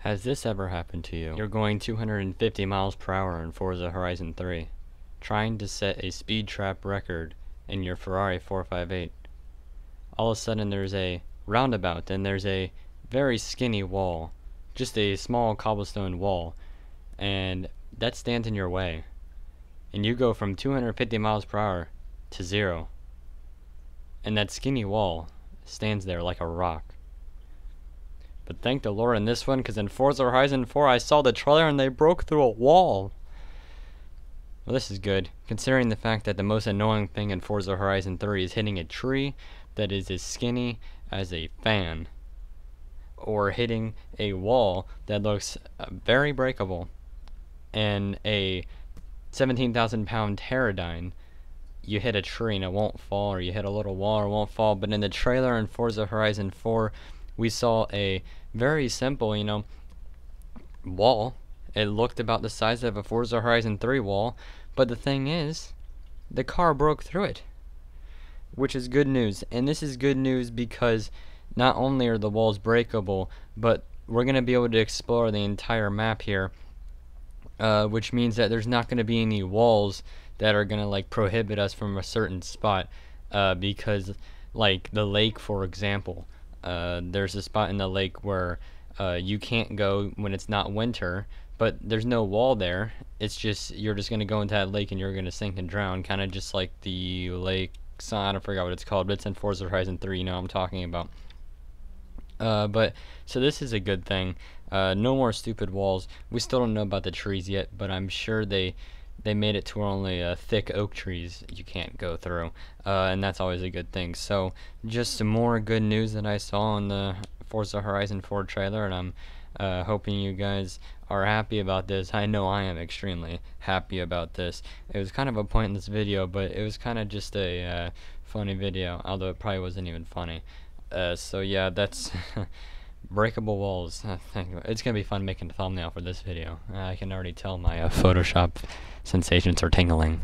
Has this ever happened to you? You're going 250 miles per hour in Forza Horizon 3, trying to set a speed trap record in your Ferrari 458. All of a sudden there's a roundabout and there's a very skinny wall, just a small cobblestone wall, and that stands in your way. And you go from 250 miles per hour to zero. And that skinny wall stands there like a rock. But thank the Lord in this one, because in Forza Horizon 4 I saw the trailer and they broke through a wall. Well, this is good, considering the fact that the most annoying thing in Forza Horizon 3 is hitting a tree that is as skinny as a fan. Or hitting a wall that looks uh, very breakable. And a 17,000 pound Terradyne you hit a tree and it won't fall, or you hit a little wall or it won't fall. But in the trailer in Forza Horizon 4, we saw a very simple, you know, wall. It looked about the size of a Forza Horizon 3 wall, but the thing is, the car broke through it. Which is good news. And this is good news because not only are the walls breakable, but we're going to be able to explore the entire map here. Uh, which means that there's not going to be any walls that are going to like prohibit us from a certain spot uh, because like the lake for example uh, there's a spot in the lake where uh, you can't go when it's not winter, but there's no wall there. It's just you're just gonna go into that lake and you're gonna sink and drown, kind of just like the lake. I don't forget what it's called, but it's in Forza Horizon 3. You know what I'm talking about. Uh, but so this is a good thing. Uh, no more stupid walls. We still don't know about the trees yet, but I'm sure they they made it to where only uh, thick oak trees you can't go through, uh, and that's always a good thing. So, just some more good news that I saw on the Forza Horizon 4 trailer, and I'm uh, hoping you guys are happy about this. I know I am extremely happy about this. It was kind of a pointless video, but it was kind of just a uh, funny video, although it probably wasn't even funny. Uh, so yeah, that's breakable walls. it's gonna be fun making a thumbnail for this video. I can already tell my uh, Photoshop sensations are tingling.